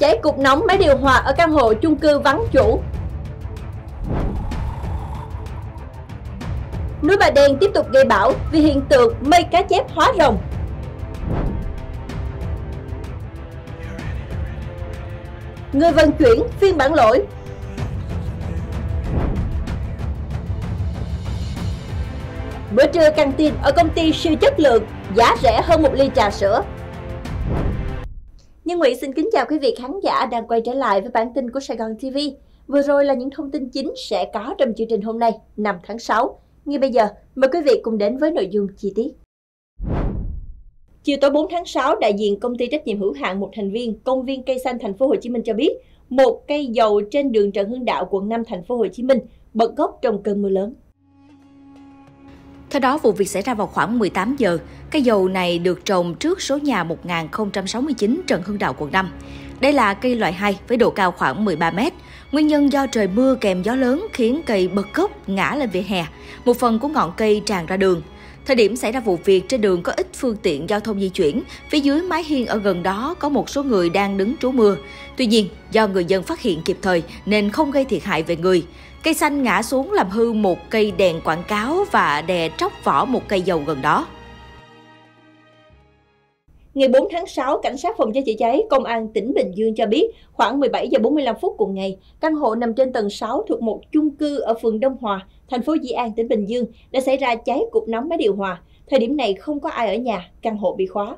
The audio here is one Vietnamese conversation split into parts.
Cháy cục nóng máy điều hòa ở căn hộ chung cư vắng chủ. Núi Bà Đen tiếp tục gây bão vì hiện tượng mây cá chép hóa rồng. Người vận chuyển phiên bản lỗi. Bữa trưa căng tin ở công ty siêu chất lượng, giá rẻ hơn một ly trà sữa. Nhân Nguyễn xin kính chào quý vị khán giả đang quay trở lại với bản tin của Sài Gòn TV. Vừa rồi là những thông tin chính sẽ có trong chương trình hôm nay, 5 tháng 6. Ngay bây giờ, mời quý vị cùng đến với nội dung chi tiết. Chiều tối 4 tháng 6, đại diện công ty trách nhiệm hữu hạn một thành viên công viên cây xanh thành phố Hồ Chí Minh cho biết, một cây dầu trên đường Trần Hưng Đạo, quận 5 thành phố Hồ Chí Minh bật gốc trong cơn mưa lớn. Theo đó, vụ việc xảy ra vào khoảng 18 giờ. Cây dầu này được trồng trước số nhà 1069 Trần Hưng Đạo, quận 5. Đây là cây loại 2 với độ cao khoảng 13 mét. Nguyên nhân do trời mưa kèm gió lớn khiến cây bật gốc ngã lên vỉa hè. Một phần của ngọn cây tràn ra đường. Thời điểm xảy ra vụ việc trên đường có ít phương tiện giao thông di chuyển, phía dưới mái hiên ở gần đó có một số người đang đứng trú mưa. Tuy nhiên, do người dân phát hiện kịp thời nên không gây thiệt hại về người. Cây xanh ngã xuống làm hư một cây đèn quảng cáo và đè tróc vỏ một cây dầu gần đó. Ngày 4 tháng 6, Cảnh sát phòng cháy chữa cháy Công an tỉnh Bình Dương cho biết khoảng 17 giờ 45 phút cùng ngày, căn hộ nằm trên tầng 6 thuộc một chung cư ở phường Đông Hòa, thành phố Di An, tỉnh Bình Dương đã xảy ra cháy cục nóng máy điều hòa. Thời điểm này không có ai ở nhà, căn hộ bị khóa.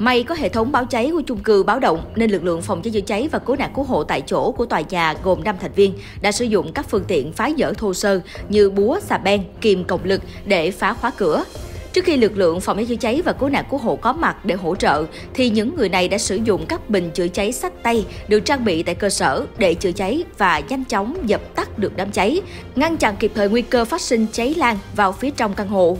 May có hệ thống báo cháy của chung cư báo động nên lực lượng phòng cháy chữa cháy và cứu nạn cứu hộ tại chỗ của tòa nhà gồm 5 thành viên đã sử dụng các phương tiện phá dỡ thô sơ như búa, xà beng, kìm cộng lực để phá khóa cửa. Trước khi lực lượng phòng cháy chữa cháy và cứu nạn cứu hộ có mặt để hỗ trợ, thì những người này đã sử dụng các bình chữa cháy sách tay được trang bị tại cơ sở để chữa cháy và nhanh chóng dập tắt được đám cháy, ngăn chặn kịp thời nguy cơ phát sinh cháy lan vào phía trong căn hộ.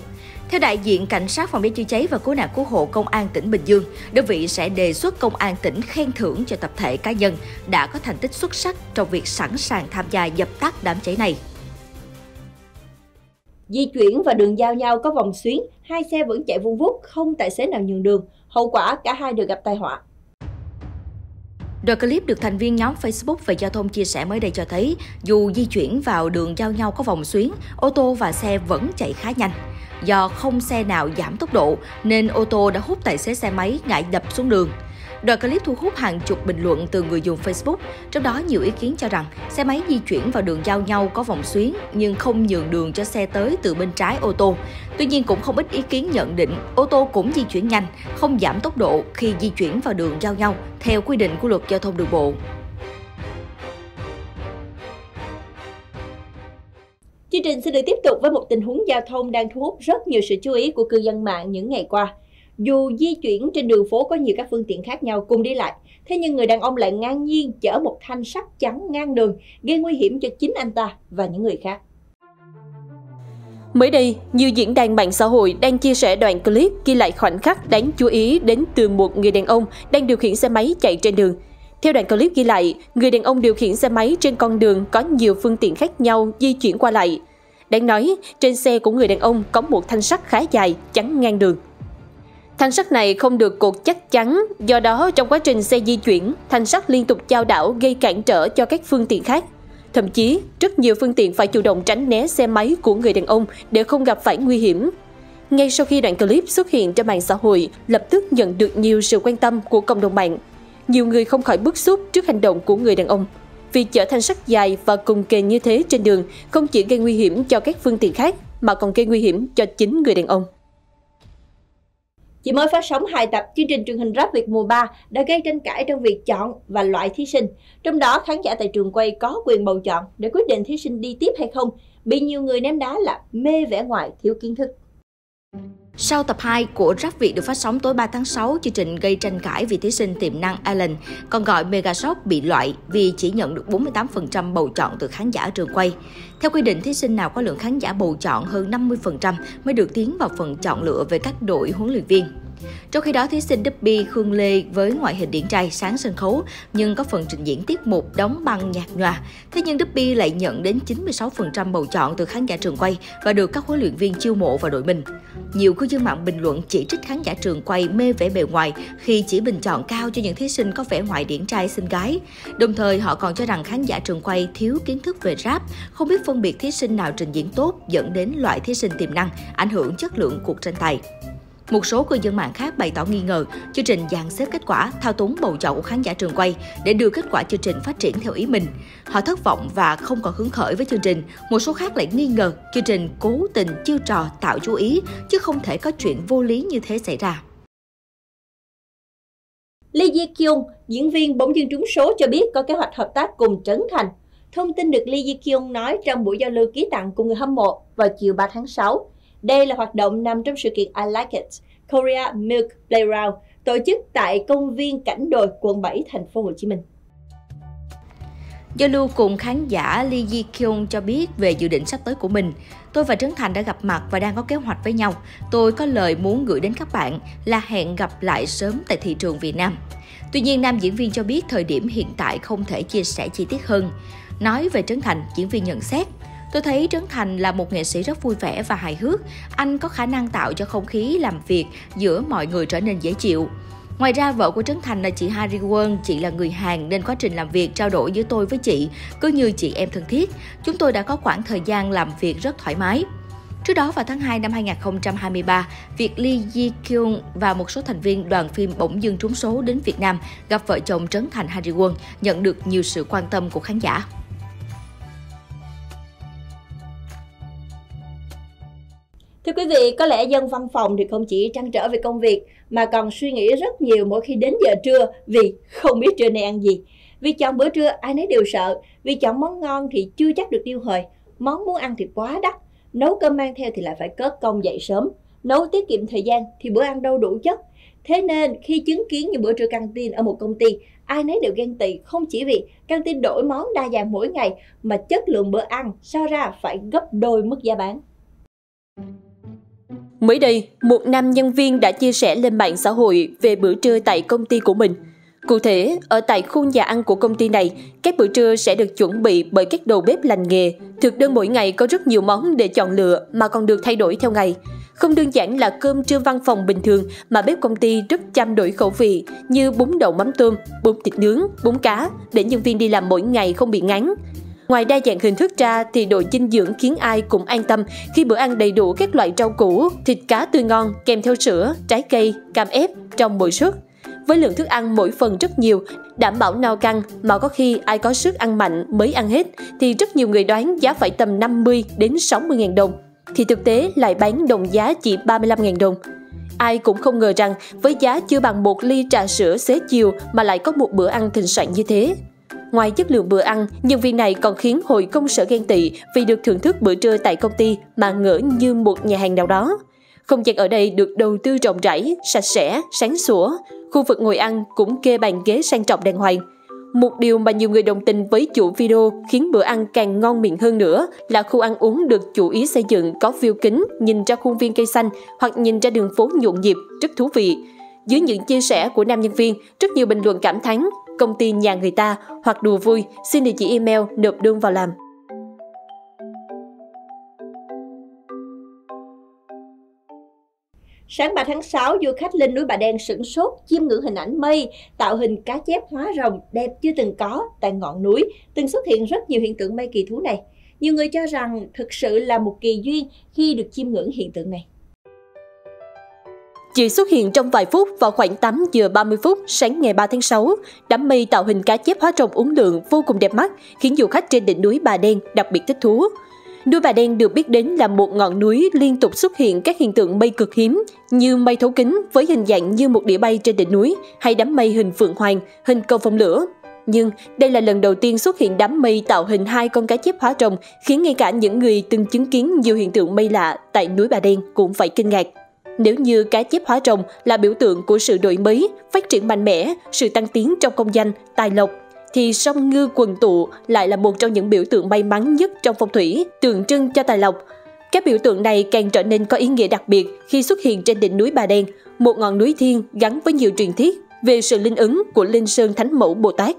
Theo đại diện cảnh sát phòng cháy chữa cháy và cứu nạn cứu hộ công an tỉnh Bình Dương, đơn vị sẽ đề xuất công an tỉnh khen thưởng cho tập thể cá nhân đã có thành tích xuất sắc trong việc sẵn sàng tham gia dập tắt đám cháy này. Di chuyển và đường giao nhau có vòng xuyến, hai xe vẫn chạy vun vút, không tài xế nào nhường đường. Hậu quả cả hai đều gặp tai họa. Đoạn clip được thành viên nhóm Facebook về giao thông chia sẻ mới đây cho thấy, dù di chuyển vào đường giao nhau có vòng xuyến, ô tô và xe vẫn chạy khá nhanh. Do không xe nào giảm tốc độ nên ô tô đã hút tài xế xe máy ngã đập xuống đường. Đoạn clip thu hút hàng chục bình luận từ người dùng Facebook, trong đó nhiều ý kiến cho rằng xe máy di chuyển vào đường giao nhau có vòng xuyến nhưng không nhường đường cho xe tới từ bên trái ô tô. Tuy nhiên cũng không ít ý kiến nhận định ô tô cũng di chuyển nhanh, không giảm tốc độ khi di chuyển vào đường giao nhau theo quy định của luật giao thông đường bộ. Chương trình sẽ được tiếp tục với một tình huống giao thông đang thu hút rất nhiều sự chú ý của cư dân mạng những ngày qua. Dù di chuyển trên đường phố có nhiều các phương tiện khác nhau cùng đi lại, thế nhưng người đàn ông lại ngang nhiên chở một thanh sắt trắng ngang đường, gây nguy hiểm cho chính anh ta và những người khác. Mới đây, nhiều diễn đàn mạng xã hội đang chia sẻ đoạn clip ghi lại khoảnh khắc đáng chú ý đến từ một người đàn ông đang điều khiển xe máy chạy trên đường. Theo đoạn clip ghi lại, người đàn ông điều khiển xe máy trên con đường có nhiều phương tiện khác nhau di chuyển qua lại. Đáng nói, trên xe của người đàn ông có một thanh sắt khá dài chắn ngang đường. Thanh sắt này không được cột chắc chắn, do đó trong quá trình xe di chuyển, thanh sắt liên tục chao đảo gây cản trở cho các phương tiện khác. Thậm chí, rất nhiều phương tiện phải chủ động tránh né xe máy của người đàn ông để không gặp phải nguy hiểm. Ngay sau khi đoạn clip xuất hiện trên mạng xã hội, lập tức nhận được nhiều sự quan tâm của cộng đồng mạng. Nhiều người không khỏi bức xúc trước hành động của người đàn ông. Việc chở thanh sắt dài và cùng kề như thế trên đường không chỉ gây nguy hiểm cho các phương tiện khác, mà còn gây nguy hiểm cho chính người đàn ông. Chỉ mới phát sóng hai tập chương trình truyền hình Rap Việt mùa 3 đã gây tranh cãi trong việc chọn và loại thí sinh. Trong đó, khán giả tại trường quay có quyền bầu chọn để quyết định thí sinh đi tiếp hay không, bị nhiều người ném đá là mê vẻ ngoài thiếu kiến thức. Sau tập 2 của Rap Việt được phát sóng tối 3 tháng 6, chương trình gây tranh cãi vì thí sinh tiềm năng Alan, còn gọi Mega Shop bị loại vì chỉ nhận được 48% bầu chọn từ khán giả trường quay. Theo quy định, thí sinh nào có lượng khán giả bầu chọn hơn 50% mới được tiến vào phần chọn lựa về các đội huấn luyện viên. Trong khi đó, thí sinh Duppy Khương Lê với ngoại hình điển trai sáng sân khấu nhưng có phần trình diễn tiết mục đóng băng nhạt nhòa. Thế nhưng Duppy lại nhận đến 96% bầu chọn từ khán giả trường quay và được các huấn luyện viên chiêu mộ vào đội mình. Nhiều cư dân mạng bình luận chỉ trích khán giả trường quay mê vẻ bề ngoài khi chỉ bình chọn cao cho những thí sinh có vẻ ngoài điển trai xinh gái. Đồng thời họ còn cho rằng khán giả trường quay thiếu kiến thức về rap, không biết phân biệt thí sinh nào trình diễn tốt dẫn đến loại thí sinh tiềm năng, ảnh hưởng chất lượng cuộc tranh tài. Một số cư dân mạng khác bày tỏ nghi ngờ chương trình dàn xếp kết quả thao túng bầu chọn của khán giả trường quay để đưa kết quả chương trình phát triển theo ý mình. Họ thất vọng và không còn hứng khởi với chương trình. Một số khác lại nghi ngờ chương trình cố tình chiêu trò tạo chú ý chứ không thể có chuyện vô lý như thế xảy ra. Lee Ji Kyung, diễn viên bỗng dưng trúng số cho biết có kế hoạch hợp tác cùng Trấn Thành. Thông tin được Lee Ji Kyung nói trong buổi giao lưu ký tặng cùng người hâm mộ vào chiều 3 tháng 6. Đây là hoạt động nằm trong sự kiện I Like It, Korea Milk Playground, tổ chức tại công viên Cảnh Đồi, quận 7, thành phố Hồ Chí Minh. Giao lưu cùng khán giả Lee Ji Kyung cho biết về dự định sắp tới của mình. Tôi và Trấn Thành đã gặp mặt và đang có kế hoạch với nhau. Tôi có lời muốn gửi đến các bạn là hẹn gặp lại sớm tại thị trường Việt Nam. Tuy nhiên, nam diễn viên cho biết thời điểm hiện tại không thể chia sẻ chi tiết hơn. Nói về Trấn Thành, diễn viên nhận xét, Tôi thấy Trấn Thành là một nghệ sĩ rất vui vẻ và hài hước. Anh có khả năng tạo cho không khí làm việc giữa mọi người trở nên dễ chịu. Ngoài ra, vợ của Trấn Thành là chị Harry Won, chị là người Hàn nên quá trình làm việc trao đổi giữa tôi với chị cứ như chị em thân thiết. Chúng tôi đã có khoảng thời gian làm việc rất thoải mái. Trước đó vào tháng 2 năm 2023, việc Lee Ji Kyung và một số thành viên đoàn phim bỗng dưng trúng số đến Việt Nam gặp vợ chồng Trấn Thành Harry Won nhận được nhiều sự quan tâm của khán giả. Thưa quý vị, có lẽ dân văn phòng thì không chỉ trăn trở về công việc mà còn suy nghĩ rất nhiều mỗi khi đến giờ trưa vì không biết trưa nay ăn gì. Vì chọn bữa trưa ai nấy đều sợ, vì chọn món ngon thì chưa chắc được tiêu hời, món muốn ăn thì quá đắt, nấu cơm mang theo thì lại phải cất công dậy sớm, nấu tiết kiệm thời gian thì bữa ăn đâu đủ chất. Thế nên khi chứng kiến những bữa trưa căng tin ở một công ty, ai nấy đều ghen tị không chỉ vì căng tin đổi món đa dạng mỗi ngày mà chất lượng bữa ăn so ra phải gấp đôi mức giá bán. Mới đây, một nam nhân viên đã chia sẻ lên mạng xã hội về bữa trưa tại công ty của mình. Cụ thể, ở tại khu nhà ăn của công ty này, các bữa trưa sẽ được chuẩn bị bởi các đầu bếp lành nghề. Thực đơn mỗi ngày có rất nhiều món để chọn lựa mà còn được thay đổi theo ngày. Không đơn giản là cơm trưa văn phòng bình thường mà bếp công ty rất chăm đổi khẩu vị như bún đậu mắm tôm, bún thịt nướng, bún cá để nhân viên đi làm mỗi ngày không bị ngán. Ngoài đa dạng hình thức ra thì độ dinh dưỡng khiến ai cũng an tâm khi bữa ăn đầy đủ các loại rau củ, thịt cá tươi ngon kèm theo sữa, trái cây, cam ép trong mỗi suất. Với lượng thức ăn mỗi phần rất nhiều, đảm bảo no căng mà có khi ai có sức ăn mạnh mới ăn hết thì rất nhiều người đoán giá phải tầm 50 đến 60 ngàn đồng. Thì thực tế lại bán đồng giá chỉ 35 ngàn đồng. Ai cũng không ngờ rằng với giá chưa bằng một ly trà sữa xế chiều mà lại có một bữa ăn thịnh soạn như thế. Ngoài chất lượng bữa ăn, nhân viên này còn khiến hội công sở ghen tị vì được thưởng thức bữa trưa tại công ty mà ngỡ như một nhà hàng nào đó. Không gian ở đây được đầu tư rộng rãi, sạch sẽ, sáng sủa. Khu vực ngồi ăn cũng kê bàn ghế sang trọng đàng hoàng. Một điều mà nhiều người đồng tình với chủ video khiến bữa ăn càng ngon miệng hơn nữa là khu ăn uống được chủ ý xây dựng có view kính nhìn ra khuôn viên cây xanh hoặc nhìn ra đường phố nhộn nhịp, rất thú vị. Dưới những chia sẻ của nam nhân viên, rất nhiều bình luận cảm thán công ty nhà người ta hoặc đùa vui, xin địa chỉ email nộp đơn vào làm. Sáng 3 tháng 6, du khách lên núi Bà Đen sửng sốt chiêm ngưỡng hình ảnh mây, tạo hình cá chép hóa rồng đẹp chưa từng có tại ngọn núi, từng xuất hiện rất nhiều hiện tượng mây kỳ thú này. Nhiều người cho rằng thực sự là một kỳ duyên khi được chiêm ngưỡng hiện tượng này. Chỉ xuất hiện trong vài phút vào khoảng 8 giờ 30 phút sáng ngày 3 tháng 6, đám mây tạo hình cá chép hóa rồng uống lượng vô cùng đẹp mắt, khiến du khách trên đỉnh núi Bà Đen đặc biệt thích thú. Núi Bà Đen được biết đến là một ngọn núi liên tục xuất hiện các hiện tượng mây cực hiếm như mây thấu kính với hình dạng như một đĩa bay trên đỉnh núi hay đám mây hình phượng hoàng, hình cầu phong lửa. Nhưng đây là lần đầu tiên xuất hiện đám mây tạo hình hai con cá chép hóa rồng khiến ngay cả những người từng chứng kiến nhiều hiện tượng mây lạ tại núi Bà Đen cũng phải kinh ngạc. Nếu như cá chép hóa rồng là biểu tượng của sự đổi mới, phát triển mạnh mẽ, sự tăng tiến trong công danh, tài lộc, thì sông ngư quần tụ lại là một trong những biểu tượng may mắn nhất trong phong thủy, tượng trưng cho tài lộc. Các biểu tượng này càng trở nên có ý nghĩa đặc biệt khi xuất hiện trên đỉnh núi Bà Đen, một ngọn núi thiên gắn với nhiều truyền thuyết về sự linh ứng của Linh Sơn Thánh Mẫu Bồ Tát.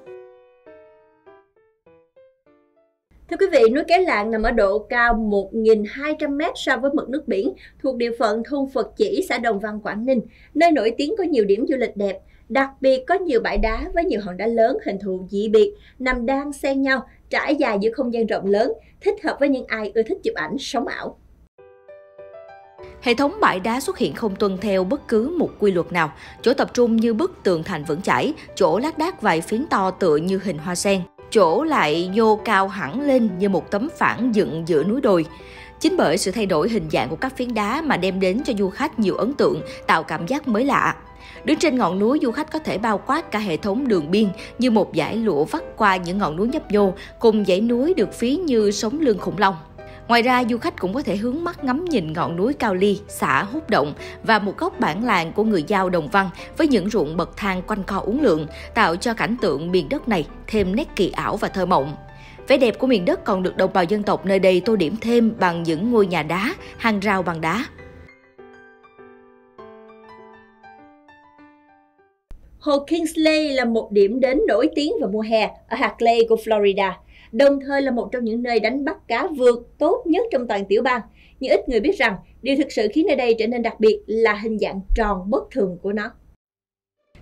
Thưa quý vị, núi Cái Lạng nằm ở độ cao 1.200m so với mực nước biển, thuộc địa phận thôn Phật Chỉ, xã Đồng Văn, Quảng Ninh, nơi nổi tiếng có nhiều điểm du lịch đẹp. Đặc biệt có nhiều bãi đá với nhiều hòn đá lớn hình thù dị biệt, nằm đan xen nhau, trải dài giữa không gian rộng lớn, thích hợp với những ai ưa thích chụp ảnh sống ảo. Hệ thống bãi đá xuất hiện không tuân theo bất cứ một quy luật nào, chỗ tập trung như bức tường thành vững chãi, chỗ lát đác vài phiến to tựa như hình hoa sen, chỗ lại nhô cao hẳn lên như một tấm phản dựng giữa núi đồi. Chính bởi sự thay đổi hình dạng của các phiến đá mà đem đến cho du khách nhiều ấn tượng, tạo cảm giác mới lạ. Đứng trên ngọn núi, du khách có thể bao quát cả hệ thống đường biên như một dải lụa vắt qua những ngọn núi nhấp nhô, cùng dãy núi được phí như sống lưng khủng long. Ngoài ra, du khách cũng có thể hướng mắt ngắm nhìn ngọn núi Cao Ly, xã Hút Động và một góc bản làng của người Giao Đồng Văn với những ruộng bậc thang quanh co uốn lượn, tạo cho cảnh tượng miền đất này thêm nét kỳ ảo và thơ mộng. Vẻ đẹp của miền đất còn được đồng bào dân tộc nơi đây tô điểm thêm bằng những ngôi nhà đá, hàng rào bằng đá. Hồ Kingsley là một điểm đến nổi tiếng vào mùa hè ở hạt Clay của Florida đồng thời là một trong những nơi đánh bắt cá vượt tốt nhất trong toàn tiểu bang. Nhưng ít người biết rằng, điều thực sự khiến nơi đây trở nên đặc biệt là hình dạng tròn bất thường của nó.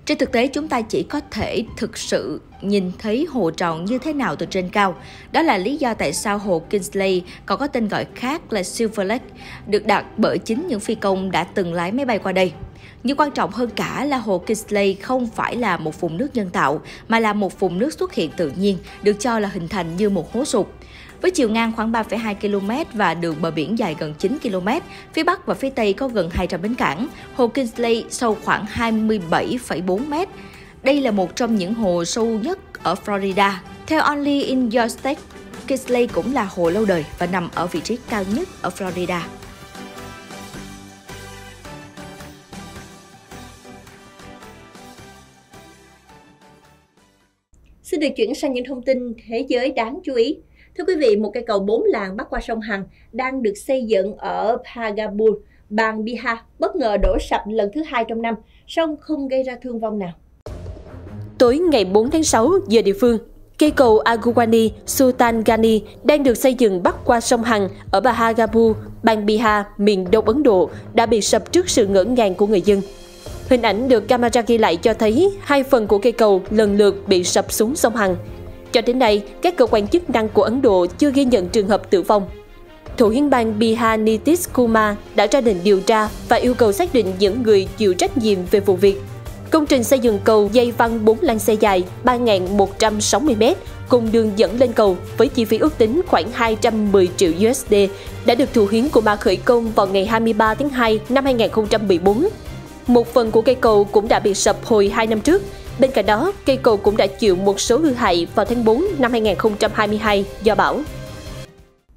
Trên thực tế, chúng ta chỉ có thể thực sự nhìn thấy hồ tròn như thế nào từ trên cao. Đó là lý do tại sao hồ Kingsley còn có tên gọi khác là Silver Lake, được đặt bởi chính những phi công đã từng lái máy bay qua đây. Nhưng quan trọng hơn cả là hồ Kingsley không phải là một vùng nước nhân tạo, mà là một vùng nước xuất hiện tự nhiên, được cho là hình thành như một hố sụp. Với chiều ngang khoảng 3,2 km và đường bờ biển dài gần 9 km, phía Bắc và phía Tây có gần 200 bến cảng, hồ Kingsley sâu khoảng 27,4 m. Đây là một trong những hồ sâu nhất ở Florida. Theo Only in Your State, Kingsley cũng là hồ lâu đời và nằm ở vị trí cao nhất ở Florida. Xin được chuyển sang những thông tin thế giới đáng chú ý. Thưa quý vị, một cây cầu bốn làng bắc qua sông Hằng đang được xây dựng ở Pagabur, bang Bihar, bất ngờ đổ sập lần thứ hai trong năm, song không gây ra thương vong nào. Tối ngày 4 tháng 6 giờ địa phương, cây cầu Agwani Sultan Gani đang được xây dựng bắc qua sông Hằng ở Bahagabu, bang Bihar, miền Đông Ấn Độ đã bị sập trước sự ngỡ ngàng của người dân. Hình ảnh được camera ghi lại cho thấy hai phần của cây cầu lần lượt bị sập xuống sông Hằng. Cho đến nay, các cơ quan chức năng của Ấn Độ chưa ghi nhận trường hợp tử vong. Thủ hiến bang Bihar Nitish Kumar đã ra lệnh điều tra và yêu cầu xác định những người chịu trách nhiệm về vụ việc. Công trình xây dựng cầu dây văng 4 làn xe dài 3.160m cùng đường dẫn lên cầu với chi phí ước tính khoảng 210 triệu USD đã được thủ hiến của khởi công vào ngày 23 tháng 2 năm 2014 một phần của cây cầu cũng đã bị sập hồi 2 năm trước. Bên cạnh đó, cây cầu cũng đã chịu một số hư hại vào tháng 4 năm 2022 do bão.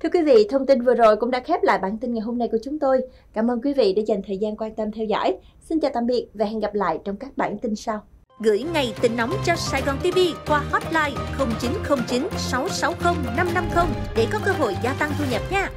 Thưa quý vị, thông tin vừa rồi cũng đã khép lại bản tin ngày hôm nay của chúng tôi. Cảm ơn quý vị đã dành thời gian quan tâm theo dõi. Xin chào tạm biệt và hẹn gặp lại trong các bản tin sau. Gửi ngay tin nóng cho Sài Gòn TV qua hotline 0909 660 550 để có cơ hội gia tăng thu nhập nha.